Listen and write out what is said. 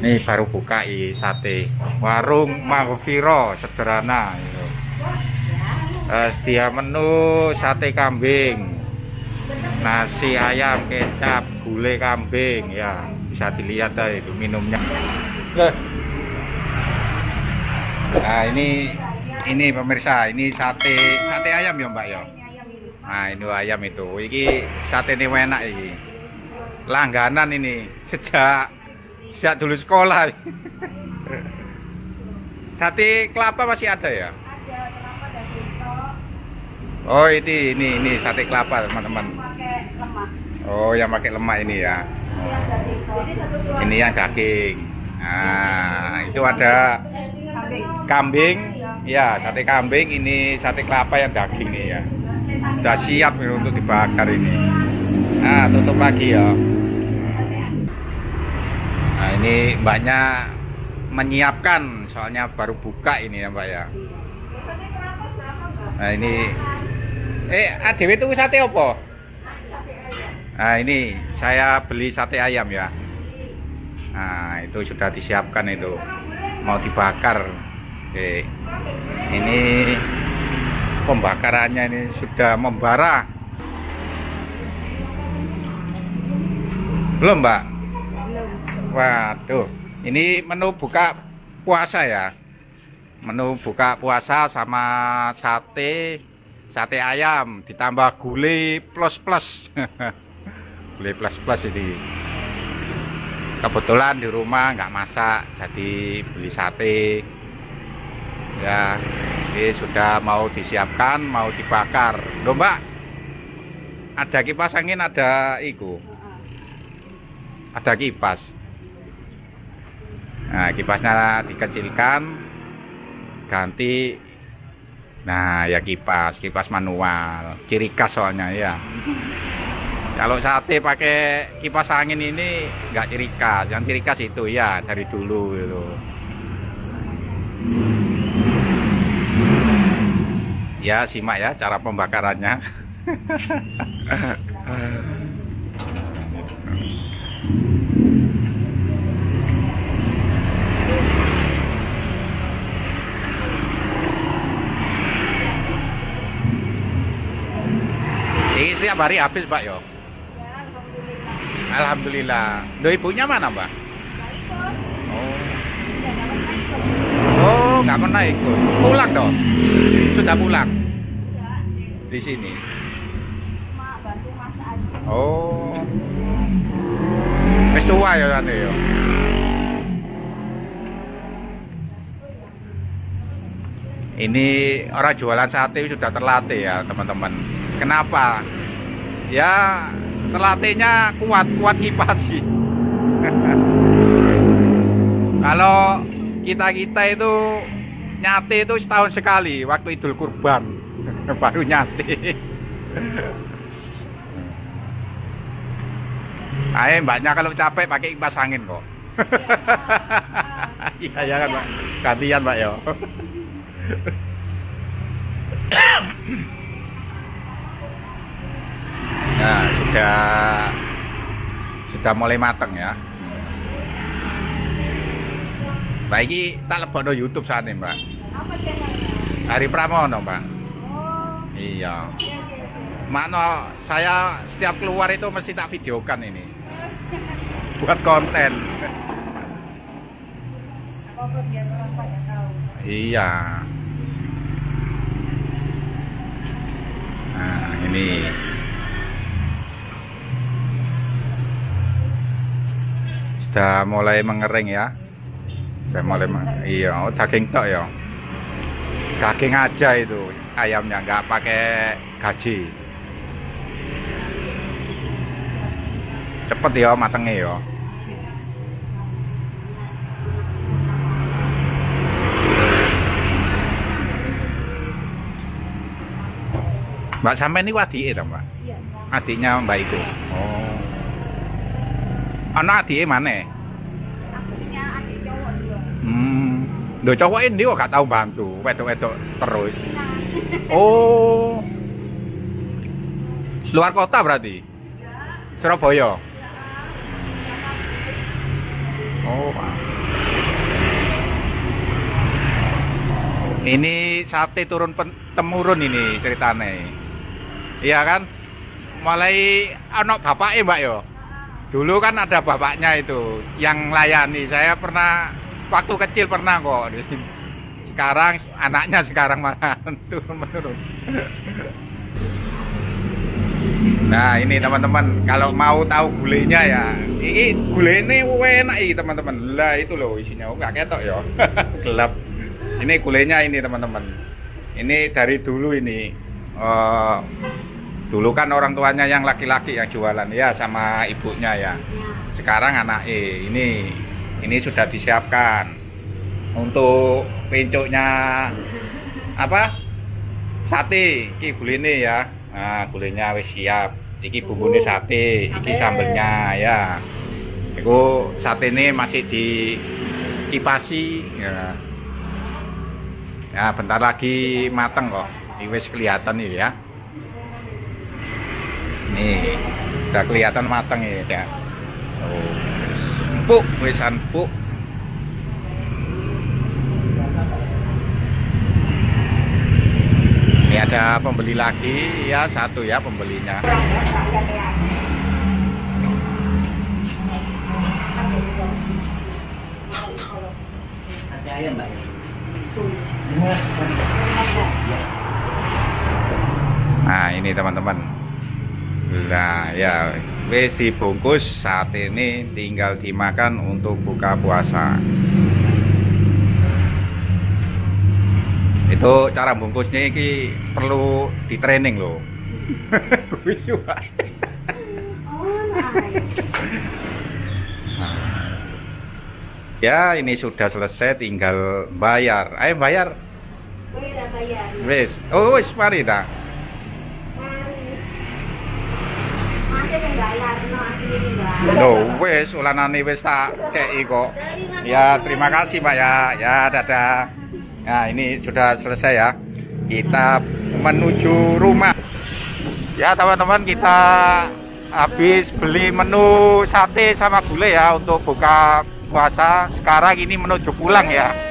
Ini baru buka i sate. Warung Maghfiro sederhana itu. Eh, dia menu sate kambing. Nasi ayam, kecap, gulai kambing ya. Bisa dilihat aja itu minumnya. Nah, ini ini pemirsa, ini sate sate ayam ya, Mbak ya. Nah, ini ayam itu. Iki sate ini enak ini. Langganan ini sejak sejak dulu sekolah. sate kelapa masih ada ya? Oh, ini ini ini sate kelapa, teman-teman. Oh, yang pakai lemak ini ya. Ini yang daging. Nah, itu ada kambing. Ya, sate kambing ini sate kelapa yang daging nih ya. Sudah siap untuk dibakar ini. Nah, tutup lagi ya. Ini banyak menyiapkan soalnya baru buka ini ya, Mbak ya. Nah, ini Eh, ADW itu sate apa? Nah, ini saya beli sate ayam ya. Nah, itu sudah disiapkan itu. Mau dibakar. Oke. Ini pembakarannya ini sudah membara. Belum, Mbak? Waduh. Ini menu buka puasa ya. Menu buka puasa sama sate sate ayam ditambah gulai plus plus gulai plus plus ini. Kebetulan di rumah nggak masak jadi beli sate. Ya ini sudah mau disiapkan mau dibakar. Loh mbak ada kipas angin ada iku? Ada kipas nah kipasnya dikecilkan ganti Nah, ya kipas, kipas manual. Ciri khas soalnya ya. Kalau sate pakai kipas angin ini nggak ciri khas. Yang ciri khas itu ya dari dulu itu. Ya, simak ya cara pembakarannya. Setiap hari habis Pak yo. Alhamdulillah. Do ibunya mana Mbak? Oh. Oh, nggak pernah ikut. Pulang dong. Sudah pulang. Di sini. Oh. Wis tua ya tante yo. Ini orang jualan sate sudah terlatih ya teman-teman. Kenapa? Ya terlatihnya kuat, kuat kipas sih. Kalau kita-kita itu nyate itu setahun sekali waktu Idul Kurban baru nyate. Ayo mbaknya kalau capek pakai kipas angin kok. Iya ya kan mbak. Gantian mbak yo. Nah, sudah sudah mulai matang ya. Mbak ini tak lebok YouTube saat ini, Mbak. Hari Pramono, Mbak. Iya. Mana saya setiap keluar itu mesti tak videokan ini. Buat konten. Iya. Nah, ini. Sudah mulai mengering ya. Sudah mulai meng iya, oh, daging tok ya. Daging aja itu ayamnya nggak pakai gaji. Cepet ya matengnya ya. Mbak sampai ini wadike to, Mbak? Iya. Adiknya Mbak itu. Oh. Ana adike mana? Aku punya adik cowok dua. Hmm. Lho cowok ini kok gak tahu bantu, wedok-wedok terus. Nah, Oh. Luar kota berarti? Surabaya. Oh. Ini sate turun temurun ini ceritanya. Iya kan? Mulai anak bapaknya mbak yo. Dulu kan ada bapaknya itu yang layani. Saya pernah waktu kecil pernah kok di sini. Sekarang anaknya sekarang malah turun menurun. Nah ini teman-teman kalau mau tahu gulenya ya, ini gulenya enak ini teman-teman. Lah itu loh isinya, oh, nggak ketok ya, gelap. Ini gulenya ini teman-teman. Ini dari dulu ini, eh, dulu kan orang tuanya yang laki-laki yang jualan ya sama ibunya ya. Sekarang anak E ini ini sudah disiapkan untuk pincuknya apa? Sate iki gulene ya. Nah gulenya wis siap. Iki bumbune sate iki sambelnya ya. Iku sate ini masih di kipasi ya. ya bentar lagi mateng kok. Ini wis kelihatan nih ya nih udah kelihatan mateng ya ya oh. empuk wis empuk Ini ada pembeli lagi ya satu ya pembelinya. Nah ini teman-teman. Nah ya wis dibungkus saat ini tinggal dimakan untuk buka puasa. Itu cara bungkusnya ini perlu di training loh. Ya ini sudah selesai tinggal bayar. Ayo bayar. Wis. Oh wis mari dah. Masih sing bayar, no asli mbak. Loh, wis ulanane wis tak kei kok. Ya, terima kasih Pak ya. Ya, dadah. Nah, ini sudah selesai ya. Kita menuju rumah. Ya, teman-teman, kita habis beli menu sate sama gulai ya untuk buka puasa. Sekarang ini menuju pulang ya.